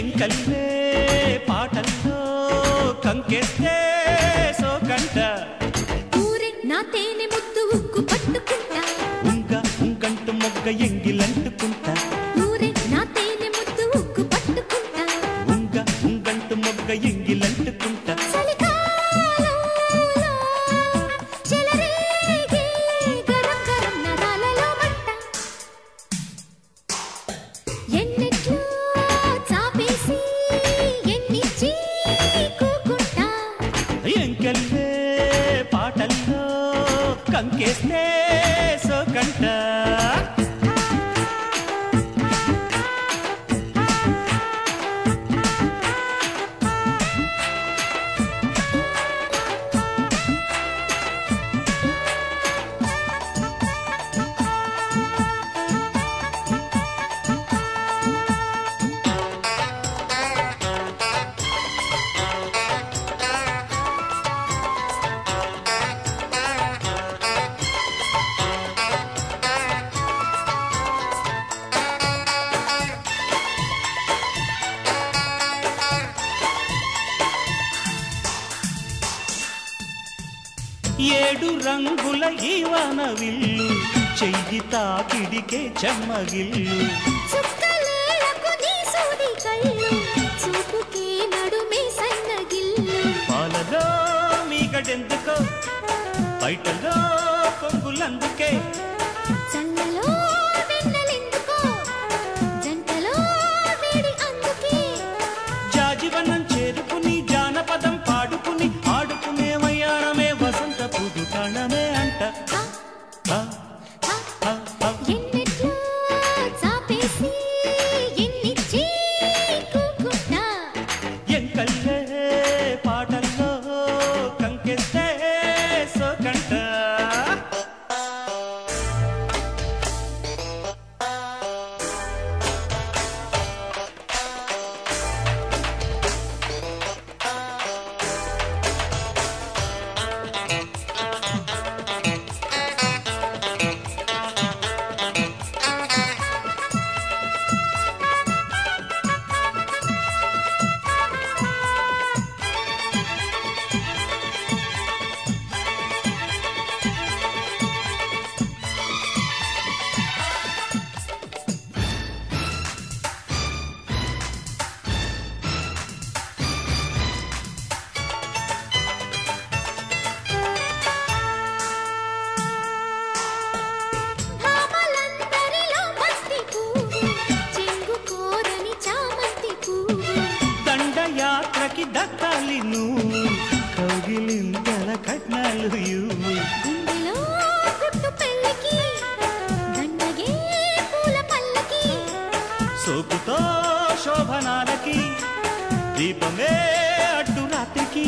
ఎంకల్లే పాటల్లో కంకేస్తే సోకంట ఊరే నా తేనె ముద్దు ఉక్కు పట్టుకుంటా. ఉంగ ఉంగంటు మొగ్గ ఎంగిలంటుకుంటా. ఊరే నా తేనె ముద్దు ఉక్కు పట్టుకుంటా. ఉంగ ఉంగంటు మొగ్గ ఎంగిలంటుకుంటా. లంకేస్తే సోకంటా ఏడు రంగుల ఈవన విల్లు చెయ్యి తాకిడికే చెమ్మగిల్లు. సోకుతో శోభనాలకి దీపమే అడ్డు రాత్రికి.